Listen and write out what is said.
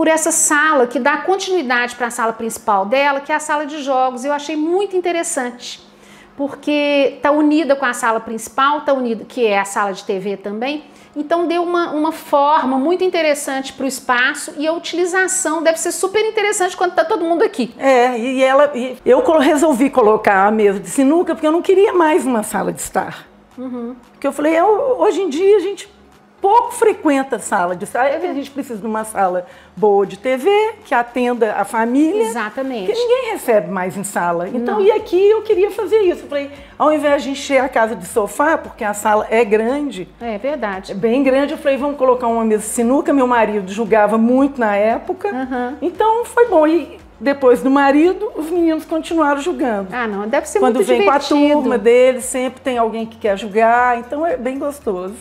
por essa sala que dá continuidade para a sala principal dela, que é a sala de jogos. Eu achei muito interessante, porque está unida com a sala principal, está unida, que é a sala de TV também. Então deu uma, uma forma muito interessante para o espaço e a utilização deve ser super interessante quando está todo mundo aqui. É, e ela, e eu resolvi colocar a mesa de sinuca porque eu não queria mais uma sala de estar. Uhum. Porque eu falei, hoje em dia a gente pouco frequenta sala de sala. A gente precisa de uma sala boa de TV, que atenda a família. Exatamente. Porque ninguém recebe mais em sala. Então, Não. e aqui eu queria fazer isso. Eu falei, ao invés de encher a casa de sofá, porque a sala é grande. É verdade. É bem grande, eu falei, vamos colocar uma mesa sinuca. Meu marido julgava muito na época. Uhum. Então, foi bom. E depois do marido, os meninos continuaram julgando. Ah, não, deve ser Quando muito vem divertido. com a turma deles, sempre tem alguém que quer julgar, então é bem gostoso.